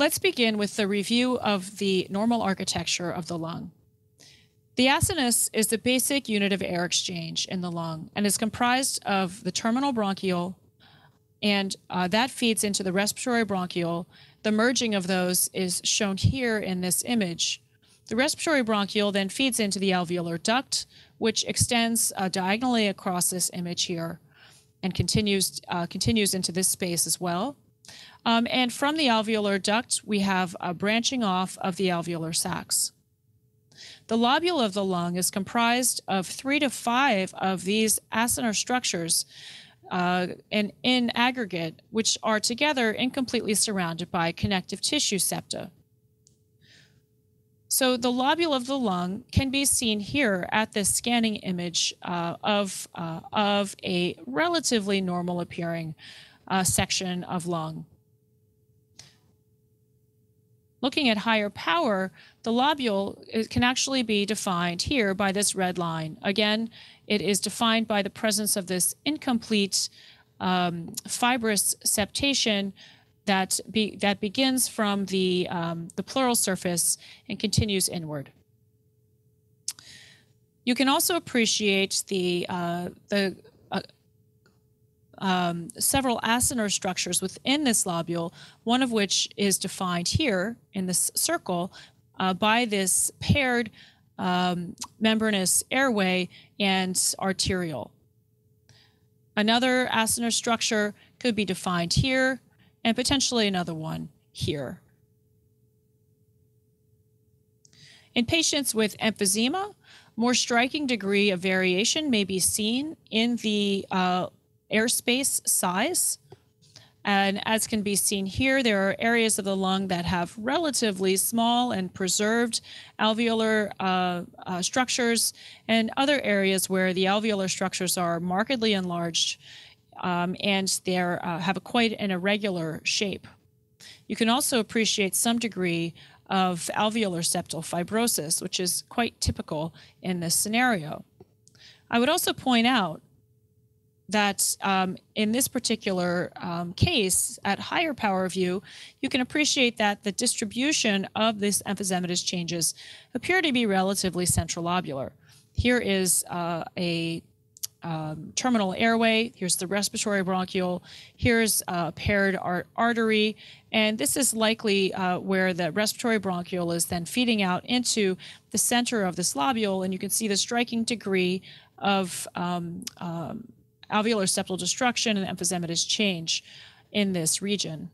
Let's begin with the review of the normal architecture of the lung. The acinus is the basic unit of air exchange in the lung and is comprised of the terminal bronchiole, and uh, that feeds into the respiratory bronchiole. The merging of those is shown here in this image. The respiratory bronchiole then feeds into the alveolar duct, which extends uh, diagonally across this image here and continues, uh, continues into this space as well. Um, and from the alveolar duct, we have a branching off of the alveolar sacs. The lobule of the lung is comprised of three to five of these acinar structures uh, and in aggregate, which are together incompletely surrounded by connective tissue septa. So the lobule of the lung can be seen here at this scanning image uh, of, uh, of a relatively normal appearing uh, section of lung. Looking at higher power, the lobule can actually be defined here by this red line. Again, it is defined by the presence of this incomplete um, fibrous septation that, be, that begins from the, um, the pleural surface and continues inward. You can also appreciate the, uh, the um, several acinar structures within this lobule, one of which is defined here in this circle uh, by this paired um, membranous airway and arterial. Another acinar structure could be defined here and potentially another one here. In patients with emphysema, more striking degree of variation may be seen in the uh, airspace size. And as can be seen here, there are areas of the lung that have relatively small and preserved alveolar uh, uh, structures, and other areas where the alveolar structures are markedly enlarged um, and they uh, have a quite an irregular shape. You can also appreciate some degree of alveolar septal fibrosis, which is quite typical in this scenario. I would also point out that um, in this particular um, case, at higher power view, you can appreciate that the distribution of this emphysematous changes appear to be relatively centrolobular. Here is uh, a um, terminal airway. Here's the respiratory bronchiole, Here's a paired art artery. And this is likely uh, where the respiratory bronchiole is then feeding out into the center of this lobule. And you can see the striking degree of um, um, alveolar septal destruction and emphysematous change in this region.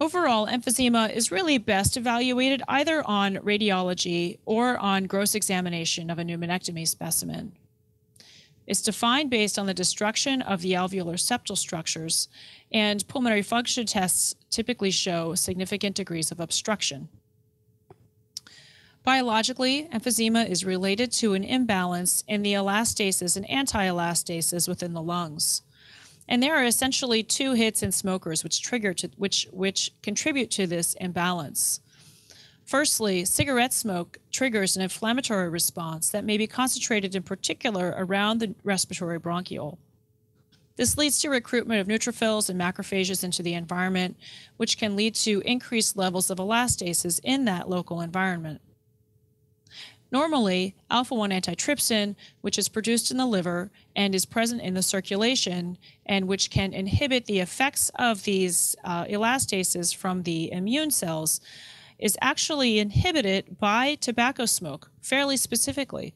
Overall, emphysema is really best evaluated either on radiology or on gross examination of a pneumonectomy specimen. It's defined based on the destruction of the alveolar septal structures, and pulmonary function tests typically show significant degrees of obstruction. Biologically, emphysema is related to an imbalance in the elastases and anti-elastases within the lungs. And there are essentially two hits in smokers which trigger to, which which contribute to this imbalance. Firstly, cigarette smoke triggers an inflammatory response that may be concentrated in particular around the respiratory bronchiole. This leads to recruitment of neutrophils and macrophages into the environment, which can lead to increased levels of elastases in that local environment. Normally, alpha 1 antitrypsin, which is produced in the liver and is present in the circulation, and which can inhibit the effects of these uh, elastases from the immune cells, is actually inhibited by tobacco smoke fairly specifically.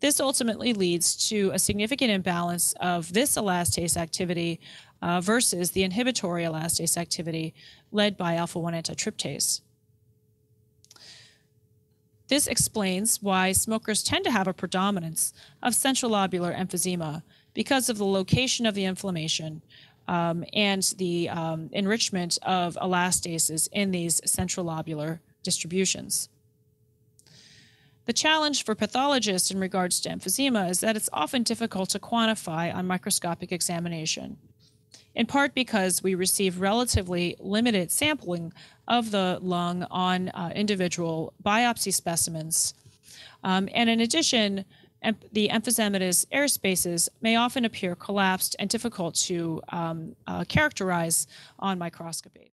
This ultimately leads to a significant imbalance of this elastase activity uh, versus the inhibitory elastase activity led by alpha 1 antitryptase. This explains why smokers tend to have a predominance of central lobular emphysema because of the location of the inflammation um, and the um, enrichment of elastases in these central lobular distributions. The challenge for pathologists in regards to emphysema is that it's often difficult to quantify on microscopic examination in part because we receive relatively limited sampling of the lung on uh, individual biopsy specimens. Um, and in addition, em- the emphysematous air spaces may often appear collapsed and difficult to um, uh, characterize on microscopy.